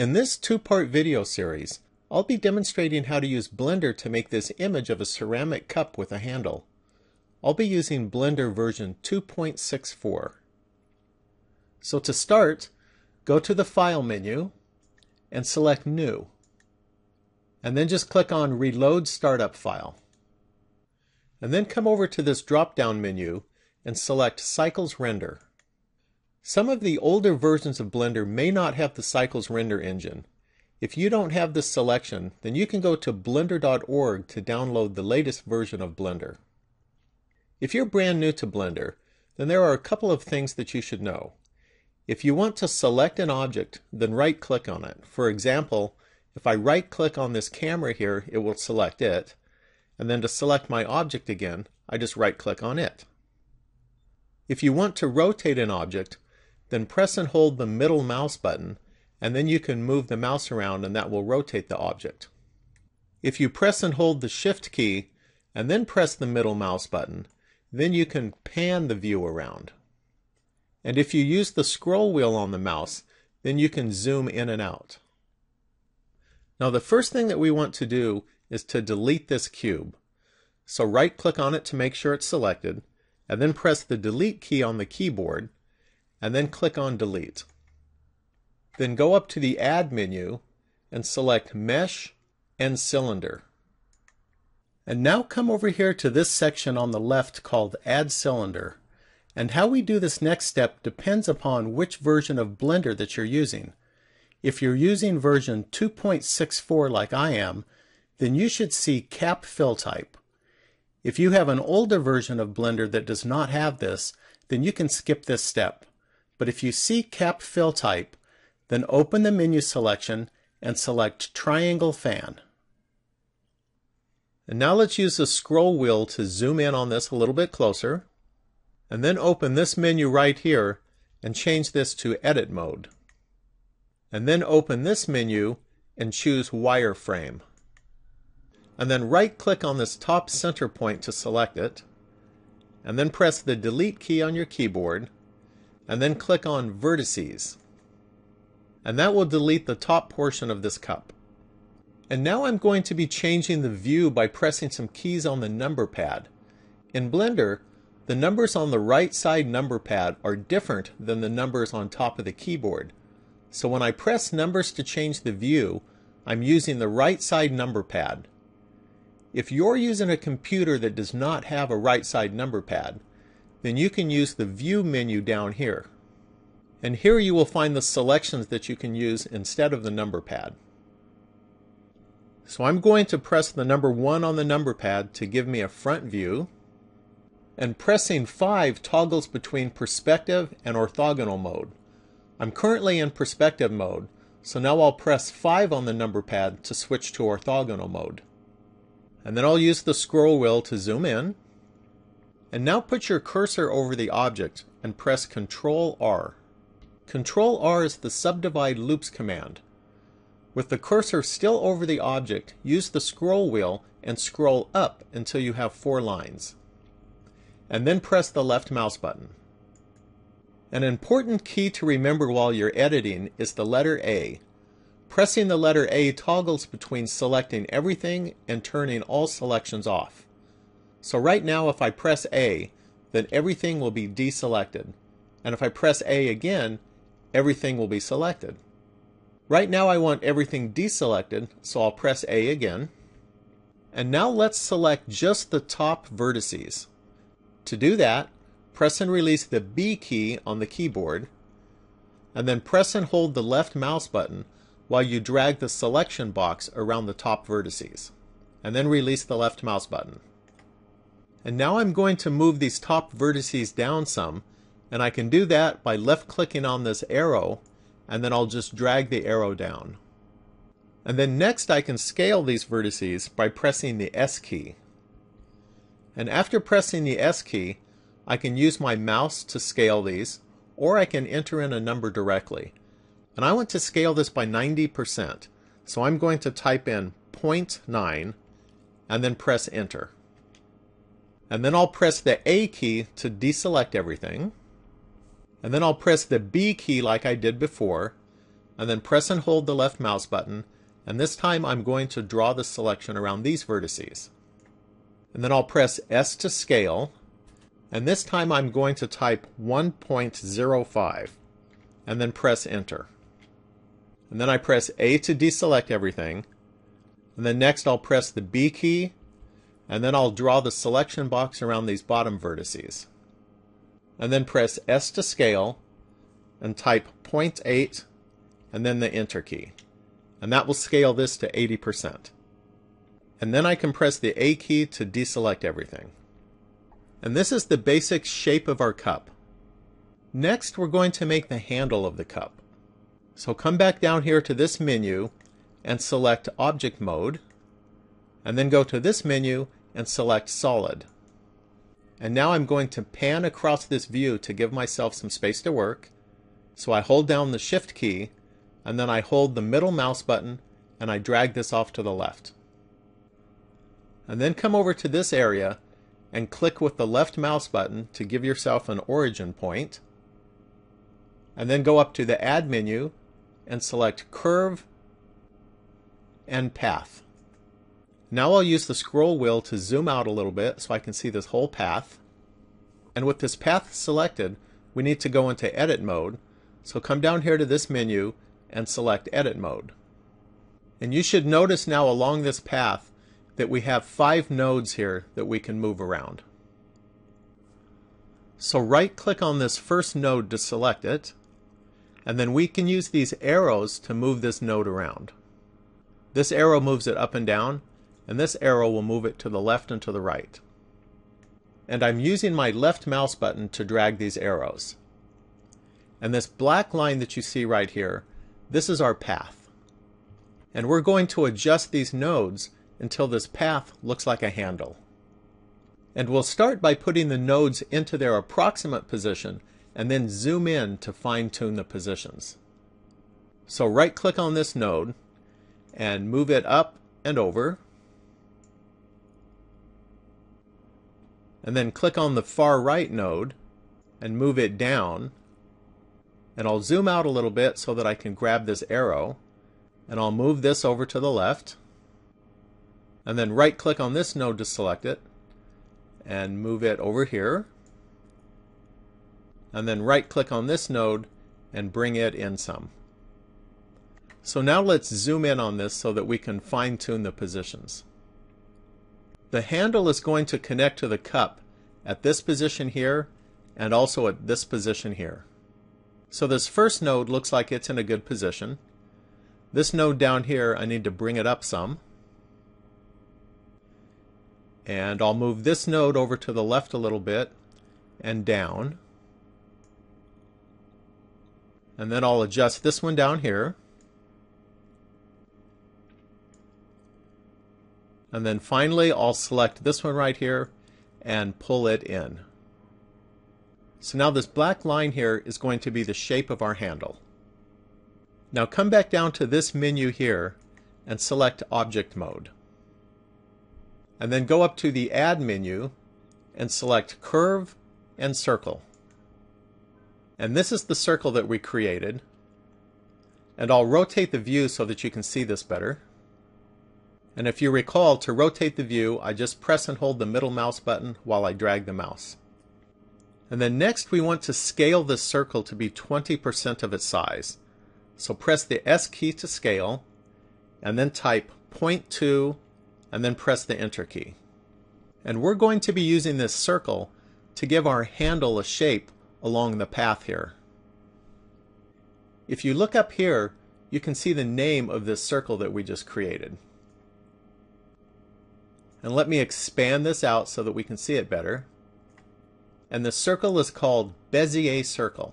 In this two-part video series, I'll be demonstrating how to use Blender to make this image of a ceramic cup with a handle. I'll be using Blender version 2.64. So to start, go to the File menu and select New. And then just click on Reload Startup File. And then come over to this drop-down menu and select Cycles Render. Some of the older versions of Blender may not have the Cycles render engine. If you don't have this selection, then you can go to blender.org to download the latest version of Blender. If you're brand new to Blender, then there are a couple of things that you should know. If you want to select an object, then right-click on it. For example, if I right-click on this camera here, it will select it. And then to select my object again, I just right-click on it. If you want to rotate an object, then press and hold the middle mouse button, and then you can move the mouse around and that will rotate the object. If you press and hold the Shift key, and then press the middle mouse button, then you can pan the view around. And if you use the scroll wheel on the mouse, then you can zoom in and out. Now the first thing that we want to do is to delete this cube. So right click on it to make sure it's selected, and then press the delete key on the keyboard, and then click on delete. Then go up to the add menu and select mesh and cylinder. And now come over here to this section on the left called add cylinder. And how we do this next step depends upon which version of Blender that you're using. If you're using version 2.64 like I am, then you should see cap fill type. If you have an older version of Blender that does not have this, then you can skip this step. But if you see cap fill type, then open the menu selection and select triangle fan. And now let's use the scroll wheel to zoom in on this a little bit closer. And then open this menu right here and change this to edit mode. And then open this menu and choose wireframe. And then right click on this top center point to select it. And then press the delete key on your keyboard and then click on Vertices. And that will delete the top portion of this cup. And now I'm going to be changing the view by pressing some keys on the number pad. In Blender, the numbers on the right side number pad are different than the numbers on top of the keyboard. So when I press numbers to change the view, I'm using the right side number pad. If you're using a computer that does not have a right side number pad, then you can use the View menu down here. And here you will find the selections that you can use instead of the number pad. So I'm going to press the number 1 on the number pad to give me a front view. And pressing 5 toggles between perspective and orthogonal mode. I'm currently in perspective mode, so now I'll press 5 on the number pad to switch to orthogonal mode. And then I'll use the scroll wheel to zoom in. And now put your cursor over the object and press Ctrl R. Ctrl R is the subdivide loops command. With the cursor still over the object, use the scroll wheel and scroll up until you have four lines. And then press the left mouse button. An important key to remember while you're editing is the letter A. Pressing the letter A toggles between selecting everything and turning all selections off. So right now if I press A, then everything will be deselected. And if I press A again, everything will be selected. Right now I want everything deselected, so I'll press A again. And now let's select just the top vertices. To do that, press and release the B key on the keyboard, and then press and hold the left mouse button while you drag the selection box around the top vertices, and then release the left mouse button. And now I'm going to move these top vertices down some, and I can do that by left clicking on this arrow, and then I'll just drag the arrow down. And then next I can scale these vertices by pressing the S key. And after pressing the S key, I can use my mouse to scale these, or I can enter in a number directly. And I want to scale this by 90%, so I'm going to type in 0.9 and then press enter. And then I'll press the A key to deselect everything. And then I'll press the B key like I did before. and then press and hold the left mouse button, and this time I'm going to draw the selection around these vertices. And then I'll press S to scale, and this time I'm going to type 1.05, and then press enter. And then I press A to deselect everything, and then next I'll press the B key, and then I'll draw the selection box around these bottom vertices. And then press S to scale, and type 0.8 and then the enter key. And that will scale this to 80%. And then I can press the A key to deselect everything. And this is the basic shape of our cup. Next, we're going to make the handle of the cup. So come back down here to this menu and select Object Mode, and then go to this menu and select Solid. And now I'm going to pan across this view to give myself some space to work. So I hold down the Shift key and then I hold the middle mouse button and I drag this off to the left. And then come over to this area and click with the left mouse button to give yourself an origin point. And then go up to the Add menu and select Curve and Path. Now I'll use the scroll wheel to zoom out a little bit so I can see this whole path. And with this path selected, we need to go into Edit mode. So come down here to this menu and select Edit Mode. And you should notice now along this path that we have five nodes here that we can move around. So right click on this first node to select it, and then we can use these arrows to move this node around. This arrow moves it up and down, and this arrow will move it to the left and to the right. And I'm using my left mouse button to drag these arrows. And this black line that you see right here this is our path. And we're going to adjust these nodes until this path looks like a handle. And we'll start by putting the nodes into their approximate position and then zoom in to fine tune the positions. So right click on this node and move it up and over. And then click on the far right node and move it down and I'll zoom out a little bit so that I can grab this arrow and I'll move this over to the left and then right click on this node to select it and move it over here and then right click on this node and bring it in some. So now let's zoom in on this so that we can fine tune the positions. The handle is going to connect to the cup at this position here and also at this position here. So this first node looks like it's in a good position. This node down here, I need to bring it up some. And I'll move this node over to the left a little bit and down. And then I'll adjust this one down here. And then finally, I'll select this one right here and pull it in. So now this black line here is going to be the shape of our handle. Now come back down to this menu here and select Object Mode. And then go up to the Add menu and select Curve and Circle. And this is the circle that we created. And I'll rotate the view so that you can see this better. And if you recall, to rotate the view, I just press and hold the middle mouse button while I drag the mouse. And then next we want to scale this circle to be 20% of its size. So press the S key to scale, and then type 0.2, and then press the Enter key. And we're going to be using this circle to give our handle a shape along the path here. If you look up here, you can see the name of this circle that we just created. And let me expand this out so that we can see it better and the circle is called Bezier circle.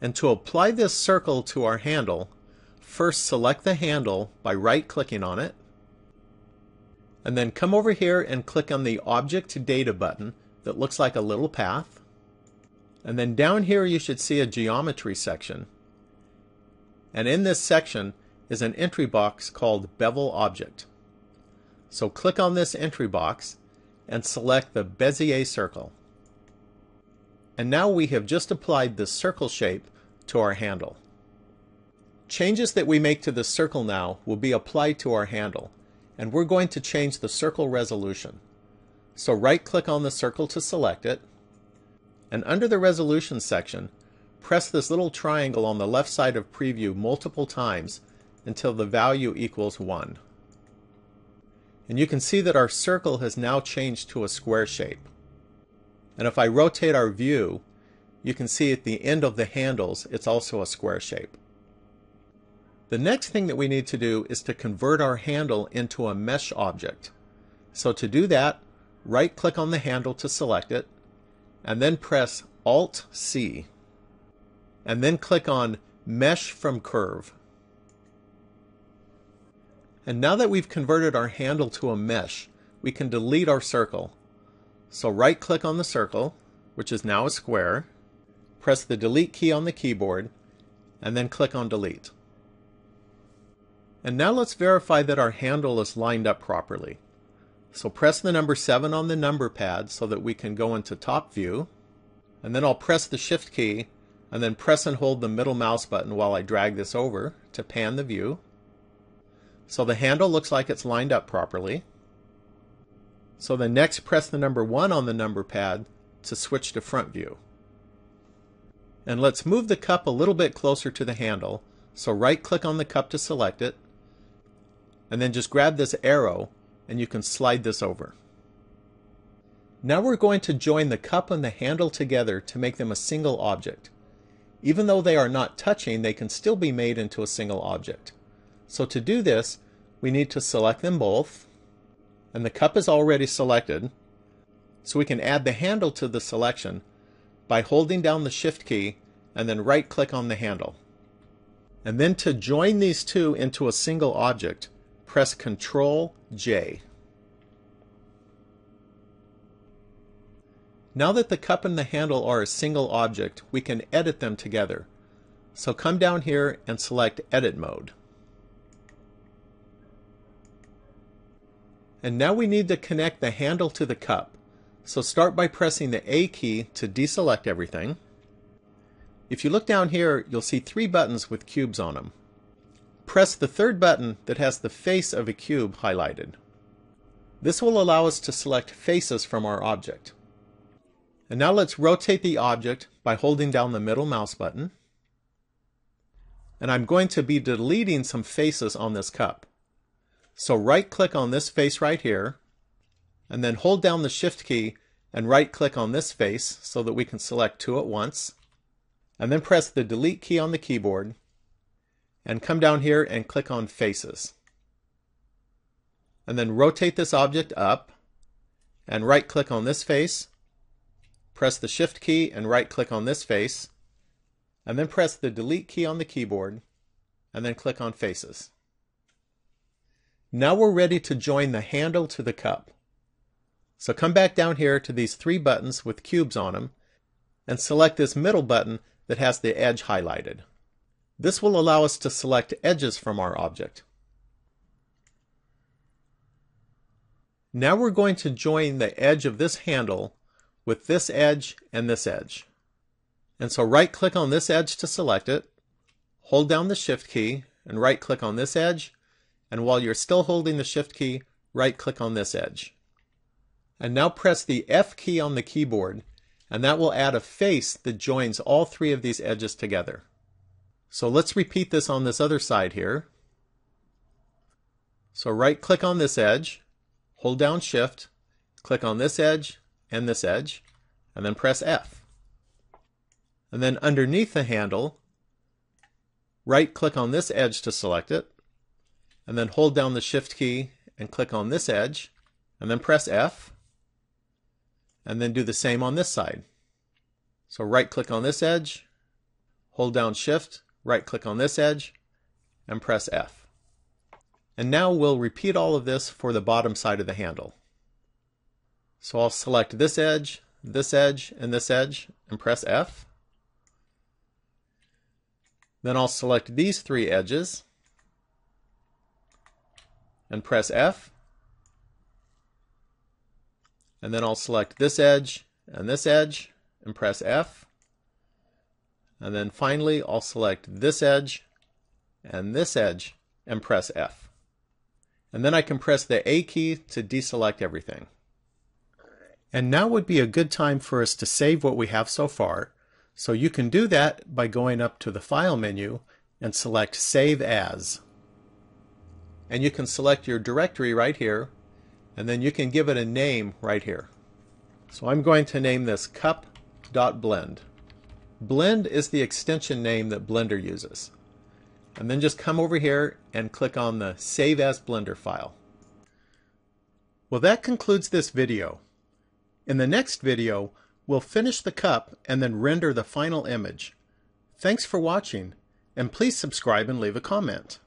And to apply this circle to our handle, first select the handle by right-clicking on it, and then come over here and click on the Object Data button that looks like a little path. And then down here you should see a geometry section. And in this section is an entry box called Bevel Object. So click on this entry box and select the Bezier circle. And now we have just applied the circle shape to our handle. Changes that we make to the circle now will be applied to our handle, and we're going to change the circle resolution. So right click on the circle to select it, and under the resolution section, press this little triangle on the left side of preview multiple times until the value equals 1. And you can see that our circle has now changed to a square shape. And if I rotate our view, you can see at the end of the handles it's also a square shape. The next thing that we need to do is to convert our handle into a mesh object. So to do that, right click on the handle to select it, and then press Alt C, and then click on Mesh from Curve. And now that we've converted our handle to a mesh, we can delete our circle. So right click on the circle, which is now a square, press the delete key on the keyboard, and then click on delete. And now let's verify that our handle is lined up properly. So press the number 7 on the number pad so that we can go into top view. And then I'll press the shift key and then press and hold the middle mouse button while I drag this over to pan the view. So the handle looks like it's lined up properly. So then next press the number 1 on the number pad to switch to front view. And let's move the cup a little bit closer to the handle. So right click on the cup to select it. And then just grab this arrow and you can slide this over. Now we're going to join the cup and the handle together to make them a single object. Even though they are not touching, they can still be made into a single object. So to do this, we need to select them both, and the cup is already selected, so we can add the handle to the selection by holding down the shift key and then right click on the handle. And then to join these two into a single object, press Ctrl J. Now that the cup and the handle are a single object, we can edit them together. So come down here and select Edit Mode. And now we need to connect the handle to the cup. So start by pressing the A key to deselect everything. If you look down here, you'll see three buttons with cubes on them. Press the third button that has the face of a cube highlighted. This will allow us to select faces from our object. And now let's rotate the object by holding down the middle mouse button. And I'm going to be deleting some faces on this cup. So right click on this face right here, and then hold down the shift key and right click on this face so that we can select two at once. And then press the delete key on the keyboard and come down here and click on faces. And then rotate this object up and right click on this face, press the shift key and right click on this face, and then press the delete key on the keyboard and then click on faces. Now we're ready to join the handle to the cup. So come back down here to these three buttons with cubes on them and select this middle button that has the edge highlighted. This will allow us to select edges from our object. Now we're going to join the edge of this handle with this edge and this edge. And so right click on this edge to select it, hold down the shift key and right click on this edge and while you're still holding the shift key, right click on this edge. And now press the F key on the keyboard, and that will add a face that joins all three of these edges together. So let's repeat this on this other side here. So right click on this edge, hold down shift, click on this edge and this edge, and then press F. And then underneath the handle, right click on this edge to select it, and then hold down the shift key and click on this edge and then press F and then do the same on this side. So right click on this edge, hold down shift, right click on this edge and press F. And now we'll repeat all of this for the bottom side of the handle. So I'll select this edge, this edge, and this edge and press F. Then I'll select these three edges and press F. And then I'll select this edge and this edge and press F. And then finally I'll select this edge and this edge and press F. And then I can press the A key to deselect everything. And now would be a good time for us to save what we have so far. So you can do that by going up to the File menu and select Save As. And you can select your directory right here, and then you can give it a name right here. So I'm going to name this cup.blend. Blend is the extension name that Blender uses. And then just come over here and click on the Save as Blender file. Well, that concludes this video. In the next video, we'll finish the cup and then render the final image. Thanks for watching, and please subscribe and leave a comment.